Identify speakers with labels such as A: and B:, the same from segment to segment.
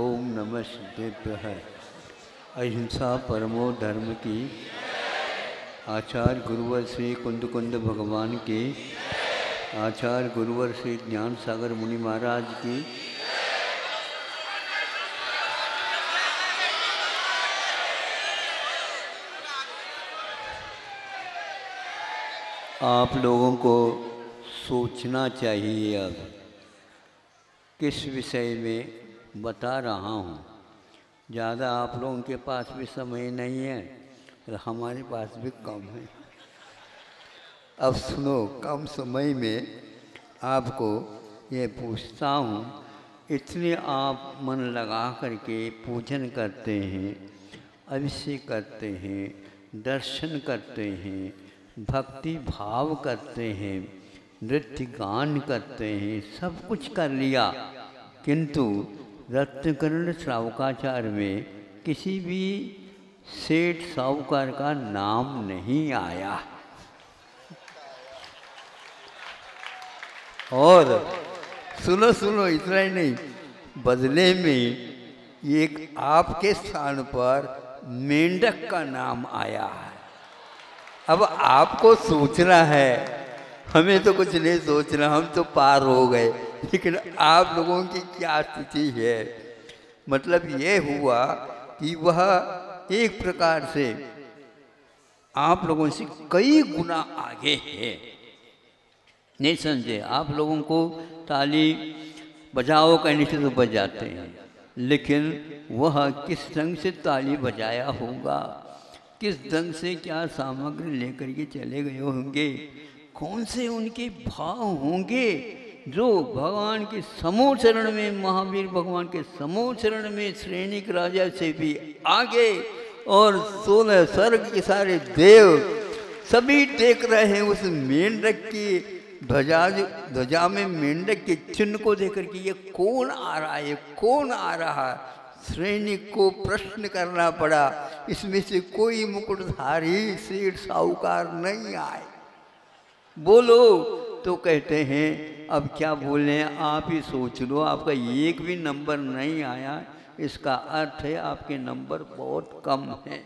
A: ओम नमः सिद्धेभ्य अहिंसा परमो धर्म की। आचार्य गुरुवर श्री कुंद कुंद भगवान की। आचार्य गुरुवर श्री ज्ञान सागर मुनि महाराज की। आप लोगों को सोचना चाहिए अब। किस विषय में बता रहा हूँ। ज़्यादा आप लोगों के पास भी समय नहीं है और हमारे पास भी कम है। अब सुनो, कम समय में आपको ये पूछता हूँ, इतने आप मन लगा करके पूजन करते हैं, अभिषेक करते हैं, दर्शन करते हैं, भक्ति भाव करते हैं, नृत्य गान करते हैं, सब कुछ कर लिया, किंतु रत्नकर्ण श्रावकाचार में किसी भी सेठ साहूकार का नाम नहीं आया। और सुनो सुनो, इतना ही नहीं, बदले में एक आपके स्थान पर मेंढक का नाम आया है। अब आपको सोचना है, हमें तो कुछ नहीं सोचना, हम तो पार हो गए। लेकिन आप लोगों की क्या स्थिति है? मतलब ये हुआ कि वह एक प्रकार से आप लोगों से कई गुना आगे है। नहीं समझे आप लोगों को ताली बजाओ कहने से तो बजाते हैं, लेकिन वह किस ढंग से ताली बजाया होगा? किस ढंग से क्या सामग्री लेकर के चले गए होंगे? कौन से उनके भाव होंगे? जो भगवान के समूह चरण में, महावीर भगवान के समूह चरण में श्रेणिक राजा से भी आगे और सोलह स्वर्ग के सारे देव सभी टेक रहे हैं उस मेंढक की ध्वजा ध्वजा में मेंढक के चिन्ह को देकर के ये कौन आ रहा है कौन आ रहा है? सैनिक को प्रश्न करना पड़ा। इसमें से कोई मुकुटधारी सेठ साहूकार नहीं आए। बोलो तो कहते हैं अब क्या बोले आप ही सोच लो, आपका एक भी नंबर नहीं आया, इसका अर्थ है आपके नंबर बहुत कम हैं।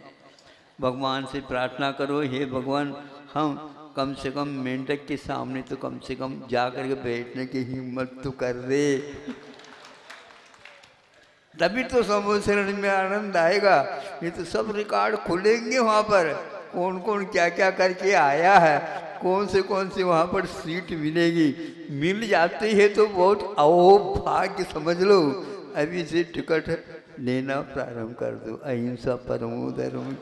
A: भगवान से प्रार्थना करो, हे भगवान, हम कम से कम मेंढक के सामने तो कम से कम जा कर के बैठने की हिम्मत तो कर दे। तभी तो शरण में आनंद आएगा ये तो सब रिकॉर्ड खुलेंगे वहाँ पर। कौन कौन क्या क्या करके आया है? कौन से कौन से वहाँ पर सीट मिलेगी? मिल जाती है तो बहुत आओ, भाग्य समझ लो। अभी से टिकट लेना प्रारंभ कर दो। अहिंसा परमो धर्म